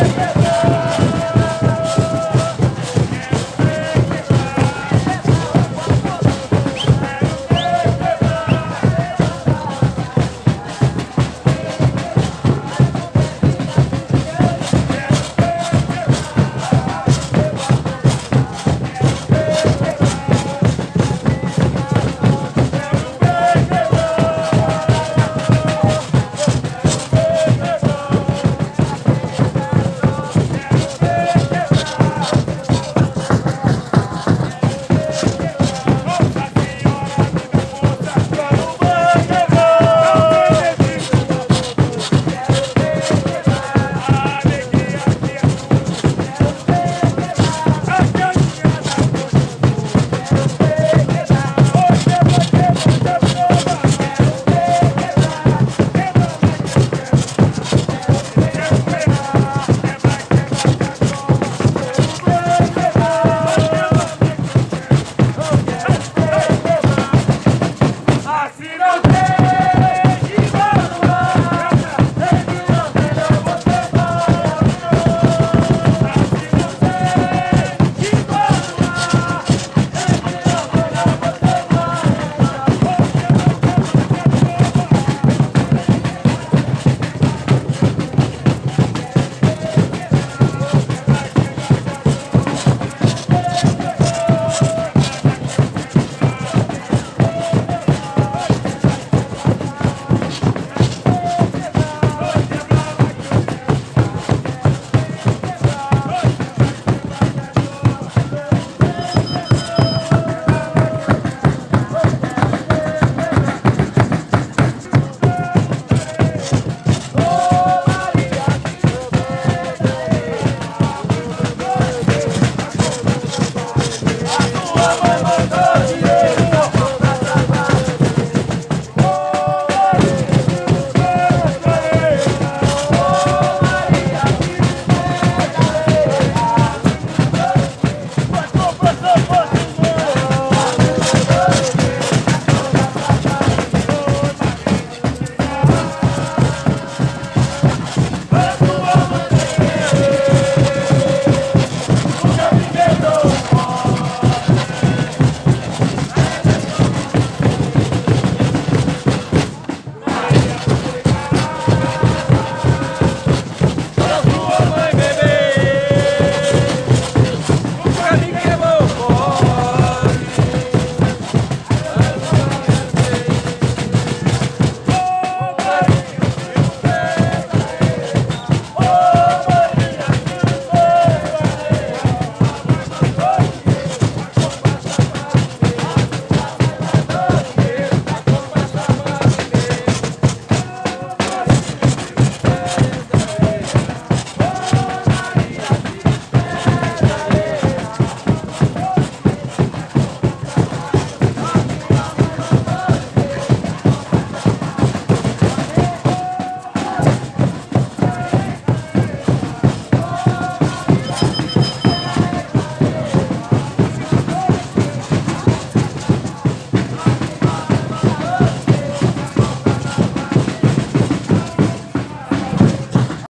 Hey, hey.